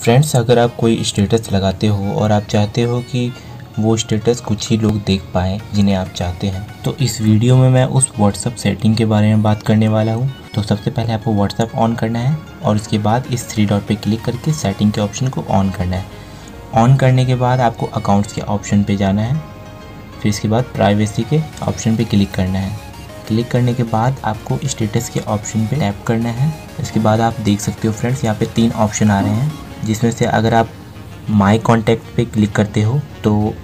Friends अगर आप कोई स्टेटस लगाते हो और आप चाहते हो कि वो स्टेटस कुछ ही लोग देख पाएँ जिन्हें आप चाहते हैं तो इस वीडियो में मैं उस व्हाट्सअप सेटिंग के बारे में बात करने वाला हूँ। तो सबसे पहले आपको व्हाट्सअप ऑन करना है और उसके बाद इस थ्री डॉट पे क्लिक करके सेटिंग के ऑप्शन को ऑन करना है। ऑन करने के बाद आपको अकाउंट्स के ऑप्शन पे जाना है। फिर इसके बाद प्राइवेसी के ऑप्शन पे क्लिक करना है। क्लिक करने के बाद आपको स्टेटस के ऑप्शन पे टैप करना है। इसके बाद आप देख सकते हो फ्रेंड्स यहाँ पे तीन ऑप्शन आ रहे हैं। जिसमें से अगर आप माई कॉन्टैक्ट पे क्लिक करते हो तो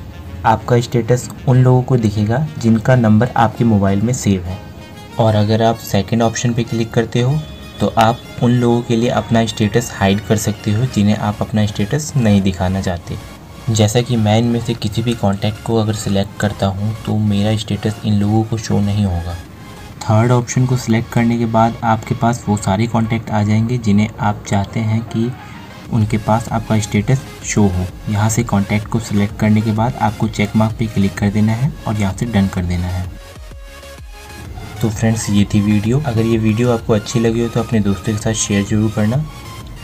आपका स्टेटस उन लोगों को दिखेगा जिनका नंबर आपके मोबाइल में सेव है। और अगर आप सेकंड ऑप्शन पे क्लिक करते हो तो आप उन लोगों के लिए अपना स्टेटस हाइड कर सकते हो जिन्हें आप अपना स्टेटस नहीं दिखाना चाहते। जैसा कि मैं इनमें से किसी भी कॉन्टैक्ट को अगर सिलेक्ट करता हूँ तो मेरा स्टेटस इन लोगों को शो नहीं होगा। थर्ड ऑप्शन को सिलेक्ट करने के बाद आपके पास वो सारे कॉन्टैक्ट आ जाएँगे जिन्हें आप चाहते हैं कि उनके पास आपका स्टेटस शो हो। यहाँ से कॉन्टैक्ट को सिलेक्ट करने के बाद आपको चेक मार्क पे क्लिक कर देना है और यहाँ से डन कर देना है। तो फ्रेंड्स ये थी वीडियो अगर ये वीडियो आपको अच्छी लगी हो तो अपने दोस्तों के साथ शेयर ज़रूर करना।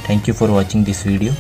Thank you for watching this video